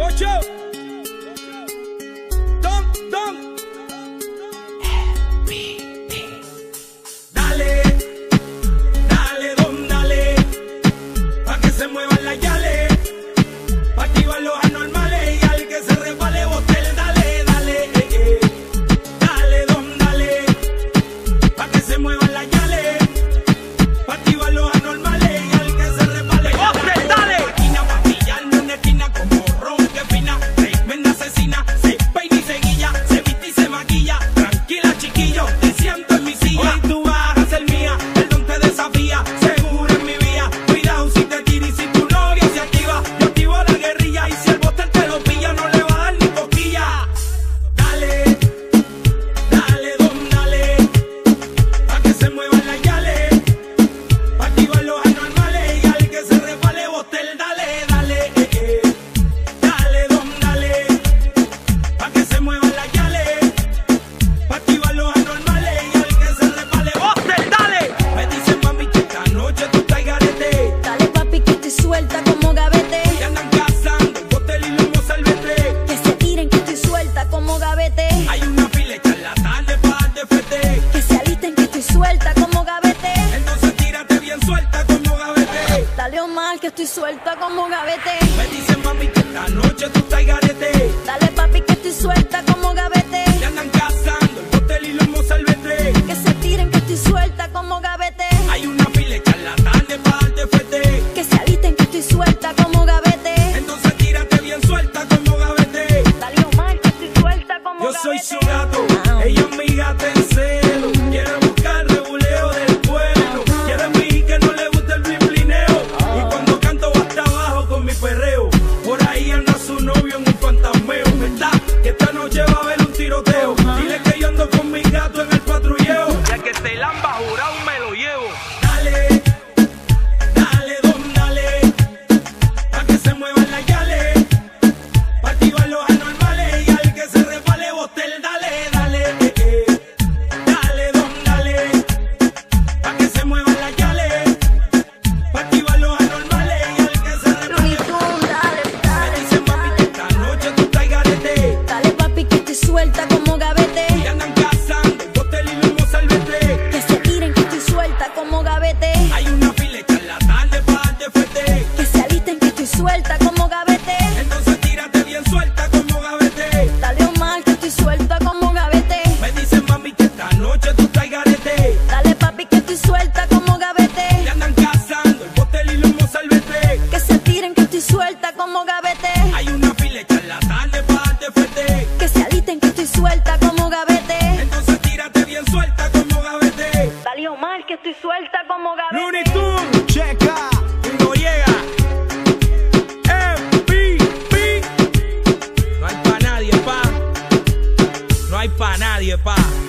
Forte! que estoy suelta como un gavete. Me dicen mami que esta noche tiroteio suelta como gavete. Entonces tírate bien suelta como gavete. Dale Omar que estoy suelta como gavete. Me dicen mami que esta noche tú estás garete. Dale papi que estoy suelta como gavete. Ya andan cazando el botel y los mozalbete. Que se tiren que estoy suelta como gavete. Hay una fila en la tarde para darte fuerte. Que se aliten que estoy suelta como gavete. Entonces tírate bien suelta como gavete. Dale Omar que estoy suelta como gavete. nearby.